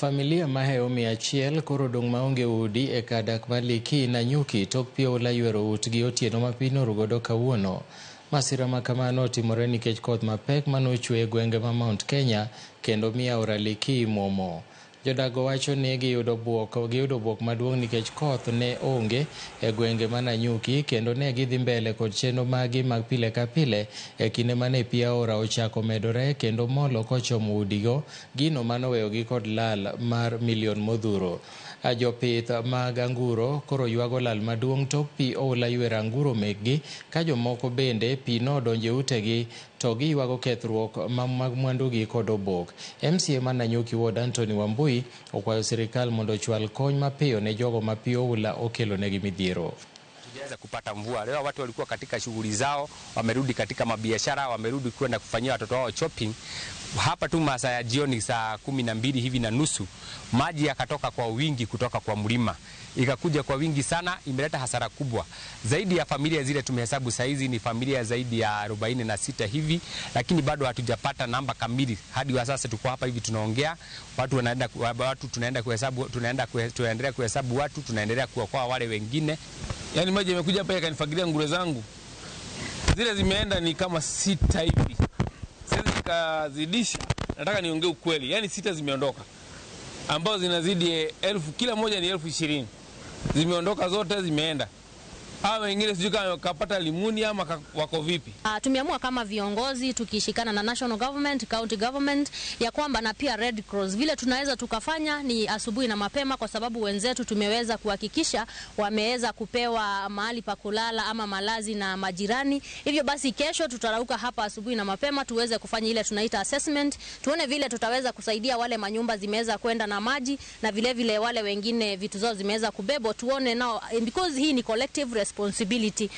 Familia maheo mia achiel koro odong' maonge udi e kar dak mar Liki na Nyuki tok pi oula ywero utgi otieno ma piny norugodo kawuono. Masira ma kamano otimore nikech koth mapek manochwe e gwenge ma Mount Kenya kendo miyo aora Liki mwomo. Jodago wacho ni giyudo buok giyudo buok maduong' nikech koth ne onge e gwenge ma Nanyuki kendo ne gidhi mbele kod chenro maggi mag pile ka pile e kinde mane pi aora ochako medore kendo molo kochomo udigo gino manoweyogi kod lal mar milion modhuro. Jopith mag anguro koro ywago lal maduong' tok pi oula ywero anguro mekgi ka jomoko bende pi nodonjo e utegi to giywago kethruok mag mwandugi kod obok. MCA ma Nanyuki Ward Anthony Wambui okwayo sirikal mondo ochwal kony mapiyo ne jogo ma pi oula okelonegi midhiero. Kupata mvua leo. Watu walikuwa katika shughuli zao, wamerudi katika mabiashara, wamerudi kwenda kufanyia watoto wao shopping. Hapa tu masaa ya jioni saa kumi na mbili hivi na nusu maji yakatoka kwa wingi kutoka kwa mlima, ikakuja kwa wingi sana, imeleta hasara kubwa zaidi. Ya familia zile tumehesabu saizi ni familia zaidi ya arobaini na sita hivi, lakini bado hatujapata namba kamili. Hadi wa sasa tuko hapa hivi tunaongea, watu wanaenda, watu tunaenda kuhesabu, tunaenda tunaendelea kuhesabu watu, tunaendelea kuokoa wale wengine. Yani maji yamekuja hapa yakanifagilia nguo zangu, zile zimeenda ni kama sita hivi, Sasa nikazidisha. Nataka niongee ukweli, yani sita zimeondoka, ambazo zinazidi elfu, kila moja ni elfu ishirini zimeondoka zote, zimeenda. Hawa wengine sijui kama wakapata limuni ama wako vipi. Uh, tumeamua kama viongozi tukishikana na national government, county government ya kwamba na pia Red Cross vile tunaweza tukafanya ni asubuhi na mapema, kwa sababu wenzetu tumeweza kuhakikisha wameweza kupewa mahali pa kulala ama malazi na majirani. Hivyo basi, kesho tutarauka hapa asubuhi na mapema tuweze kufanya ile tunaita assessment, tuone vile tutaweza kusaidia wale manyumba zimeweza kwenda na maji na vile vile wale wengine vitu zao zimeweza kubebwa, tuone nao because hii ni collective responsibility.